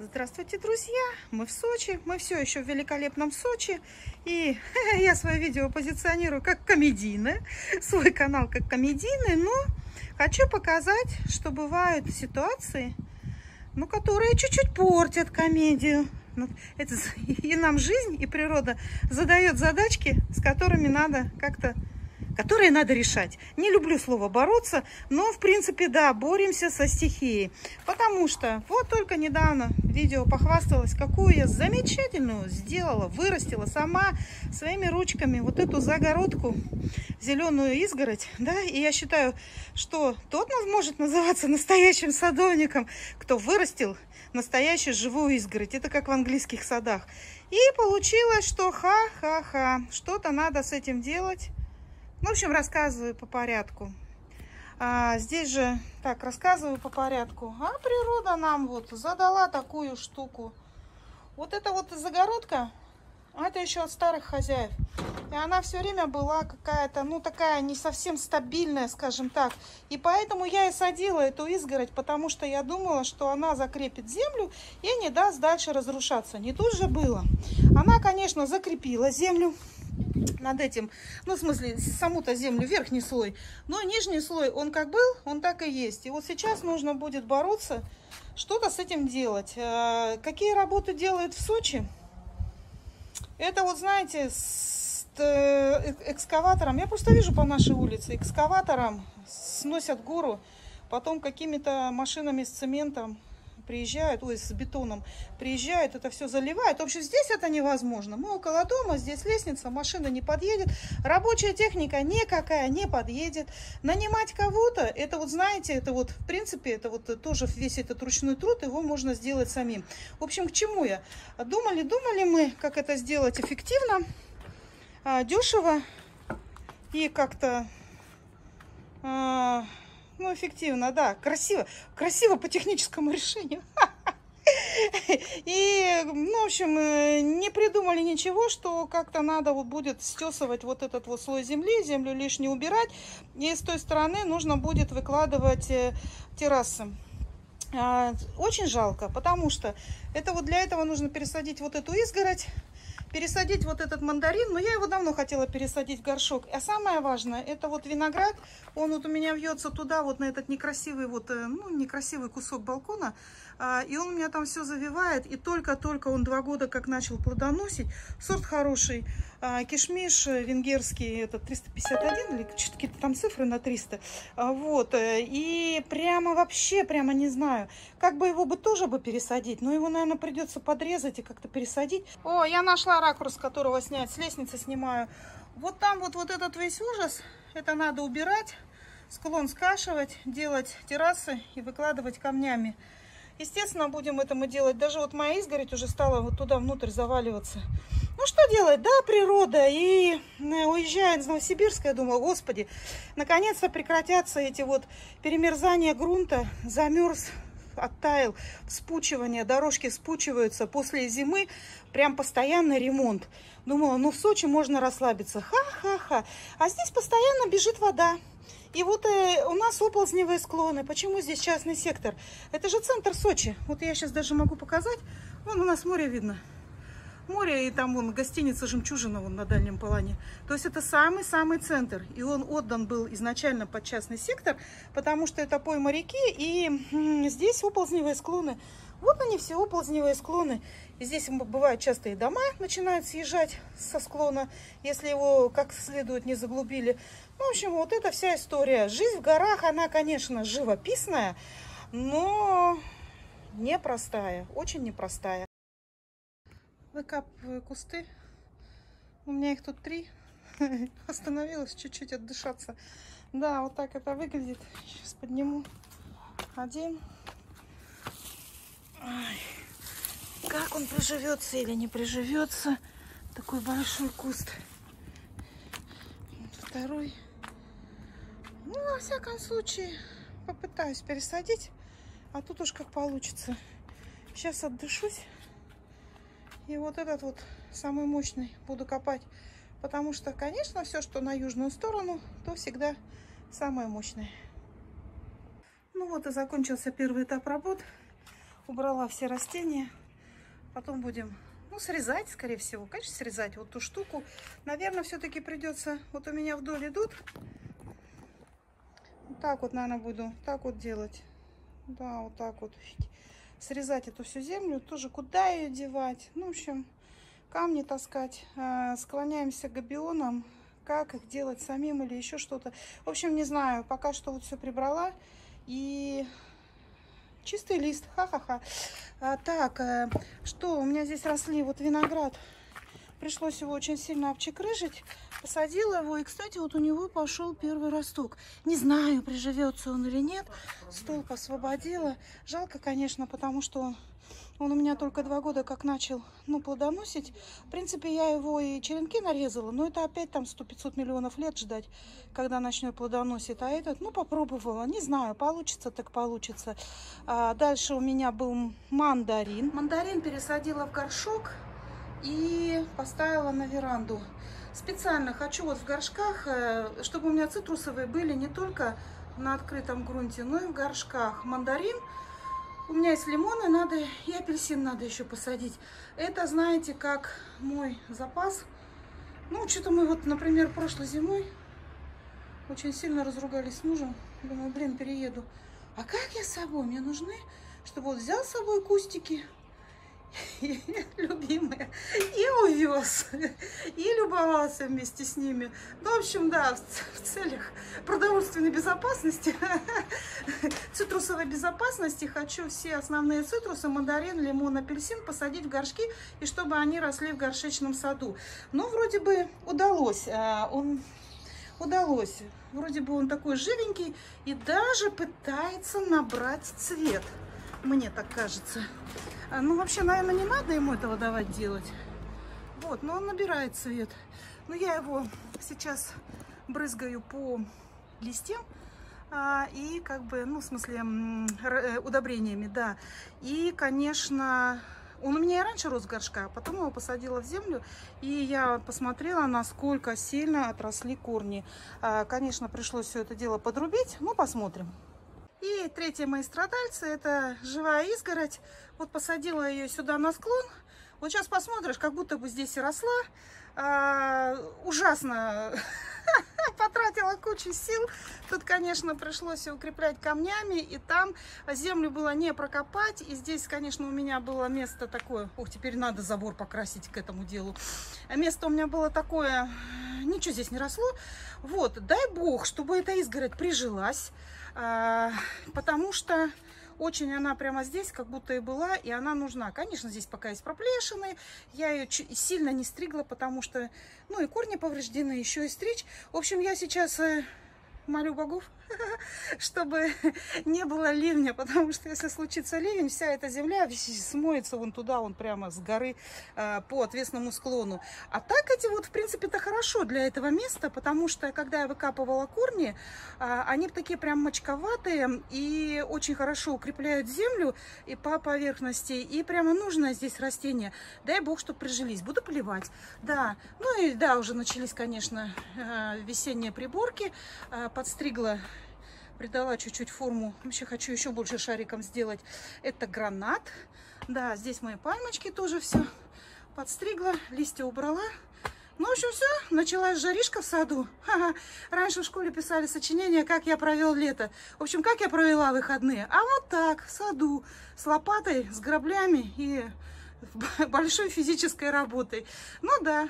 Здравствуйте, друзья! Мы в Сочи, мы все еще в великолепном Сочи. И я свое видео позиционирую как комедийное, свой канал как комедийный, но хочу показать, что бывают ситуации, ну, которые чуть-чуть портят комедию. Ну, это и нам жизнь, и природа задает задачки, с которыми надо как-то которые надо решать. Не люблю слово бороться, но в принципе, да, боремся со стихией. Потому что вот только недавно видео похвасталась, какую я замечательную сделала, вырастила сама своими ручками вот эту загородку, зеленую изгородь, да, и я считаю, что тот может называться настоящим садовником, кто вырастил настоящую живую изгородь. Это как в английских садах. И получилось, что ха-ха-ха, что-то надо с этим делать. В общем, рассказываю по порядку. А, здесь же, так, рассказываю по порядку. А природа нам вот задала такую штуку. Вот эта вот загородка, это еще от старых хозяев. И она все время была какая-то, ну, такая не совсем стабильная, скажем так. И поэтому я и садила эту изгородь, потому что я думала, что она закрепит землю и не даст дальше разрушаться. Не тут же было. Она, конечно, закрепила землю над этим, ну, в смысле, саму-то землю, верхний слой. Но нижний слой, он как был, он так и есть. И вот сейчас нужно будет бороться, что-то с этим делать. Э, какие работы делают в Сочи? Это вот, знаете, с э, экскаватором, я просто вижу по нашей улице, экскаватором сносят гору, потом какими-то машинами с цементом приезжают, ой, с бетоном приезжают, это все заливают. В общем, здесь это невозможно. Мы около дома, здесь лестница, машина не подъедет, рабочая техника никакая не подъедет. Нанимать кого-то, это вот, знаете, это вот, в принципе, это вот тоже весь этот ручной труд, его можно сделать самим. В общем, к чему я? Думали, думали мы, как это сделать эффективно, а, дешево и как-то а, ну, эффективно, да. Красиво. Красиво по техническому решению. И, ну, в общем, э, не придумали ничего, что как-то надо вот будет стесывать вот этот вот слой земли, землю лишнюю убирать. И с той стороны нужно будет выкладывать э, террасы. А, очень жалко, потому что это вот для этого нужно пересадить вот эту изгородь пересадить вот этот мандарин, но я его давно хотела пересадить в горшок. А самое важное, это вот виноград, он вот у меня вьется туда, вот на этот некрасивый вот, э, ну, некрасивый кусок балкона, а, и он у меня там все завивает, и только-только он два года как начал плодоносить, сорт хороший, а, кишмиш венгерский, это 351 или какие-то там цифры на 300, а, вот, э, и прямо вообще, прямо не знаю, как бы его бы тоже бы пересадить, но его, наверное, придется подрезать и как-то пересадить. О, я нашла ракурс, которого снять, с лестницы снимаю. Вот там вот, вот этот весь ужас, это надо убирать, склон скашивать, делать террасы и выкладывать камнями. Естественно, будем это мы делать. Даже вот моя изгородь уже стала вот туда внутрь заваливаться. Ну, что делать? Да, природа. И э, уезжая из Новосибирска, я думала, господи, наконец-то прекратятся эти вот перемерзания грунта. Замерз, оттаял, вспучивание, дорожки вспучиваются после зимы, прям постоянный ремонт. Думала, ну в Сочи можно расслабиться, ха-ха-ха. А здесь постоянно бежит вода. И вот э, у нас оползневые склоны. Почему здесь частный сектор? Это же центр Сочи. Вот я сейчас даже могу показать. Вон у нас море видно море, и там вон гостиница «Жемчужина» вон на дальнем плане. То есть это самый-самый центр. И он отдан был изначально под частный сектор, потому что это пойма реки, и здесь оползневые склоны. Вот они все оползневые склоны. И здесь бывают частые дома начинают съезжать со склона, если его как следует не заглубили. Ну, в общем, вот эта вся история. Жизнь в горах, она, конечно, живописная, но непростая, очень непростая выкапываю кусты. У меня их тут три. Остановилась чуть-чуть отдышаться. Да, вот так это выглядит. Сейчас подниму один. Ой, как он приживется или не приживется. Такой большой куст. Второй. Ну, во всяком случае, попытаюсь пересадить. А тут уж как получится. Сейчас отдышусь. И вот этот вот самый мощный буду копать. Потому что, конечно, все, что на южную сторону, то всегда самое мощное. Ну вот и закончился первый этап работ. убрала все растения. Потом будем, ну, срезать, скорее всего. Конечно, срезать вот ту штуку. Наверное, все-таки придется... Вот у меня вдоль идут. Вот так вот, наверное, буду так вот делать. Да, вот так вот. Срезать эту всю землю. Тоже куда ее девать? Ну, в общем, камни таскать. А, склоняемся к габионам. Как их делать самим или еще что-то. В общем, не знаю. Пока что вот все прибрала. И чистый лист. Ха-ха-ха. А, так, э, что у меня здесь росли вот виноград. Пришлось его очень сильно обчекрыжить. Посадила его, и, кстати, вот у него пошел первый росток. Не знаю, приживется он или нет. Столб освободила. Жалко, конечно, потому что он, он у меня только два года как начал ну, плодоносить. В принципе, я его и черенки нарезала, но это опять там 100-500 миллионов лет ждать, когда начнет плодоносить. А этот, ну, попробовала. Не знаю, получится так получится. А дальше у меня был мандарин. Мандарин пересадила в горшок и поставила на веранду. Специально хочу вот в горшках, э, чтобы у меня цитрусовые были не только на открытом грунте, но и в горшках. Мандарин, у меня есть лимоны, надо и апельсин надо еще посадить. Это, знаете, как мой запас. Ну, что-то мы вот, например, прошлой зимой очень сильно разругались с мужем. Думаю, блин, перееду. А как я с собой? Мне нужны, чтобы вот взял с собой кустики, любимые, и увез, и любовался вместе с ними. Ну, в общем, да, в, целях продовольственной безопасности, цитрусовой безопасности хочу все основные цитрусы, мандарин, лимон, апельсин посадить в горшки, и чтобы они росли в горшечном саду. Ну, вроде бы удалось, а, он удалось. Вроде бы он такой живенький и даже пытается набрать цвет. Мне так кажется. А, ну, вообще, наверное, не надо ему этого давать делать. Вот, но он набирает цвет. Но я его сейчас брызгаю по листьям. А, и как бы, ну, в смысле, э, удобрениями, да. И, конечно, он у меня и раньше рос в горшка, а потом его посадила в землю, и я посмотрела, насколько сильно отросли корни. А, конечно, пришлось все это дело подрубить, но посмотрим. И третьи мои страдальцы, это живая изгородь. Вот посадила ее сюда на склон. Вот сейчас посмотришь, как будто бы здесь и росла. А, ужасно потратила кучу сил. Тут, конечно, пришлось укреплять камнями, и там землю было не прокопать. И здесь, конечно, у меня было место такое... Ох, теперь надо забор покрасить к этому делу. Место у меня было такое... Ничего здесь не росло. Вот, дай бог, чтобы эта изгородь прижилась. А, потому что очень она прямо здесь, как будто и была, и она нужна. Конечно, здесь пока есть проплешины, я ее сильно не стригла, потому что, ну, и корни повреждены, еще и стричь. В общем, я сейчас э, молю богов, чтобы не было ливня, потому что если случится ливень, вся эта земля смоется вон туда, вон прямо с горы э, по отвесному склону. А так эти вот, в принципе, это хорошо для этого места, потому что, когда я выкапывала корни, э, они такие прям мочковатые и очень хорошо укрепляют землю и по поверхности, и прямо нужное здесь растение. Дай бог, чтобы прижились. Буду поливать. Да, ну и да, уже начались, конечно, э, весенние приборки, подстригла придала чуть-чуть форму. Вообще хочу еще больше шариком сделать. Это гранат. Да, здесь мои пальмочки тоже все подстригла, листья убрала. Ну, в общем, все, началась жаришка в саду. Ха -ха. Раньше в школе писали сочинения, как я провел лето. В общем, как я провела выходные. А вот так, в саду, с лопатой, с граблями и большой физической работой. Ну да,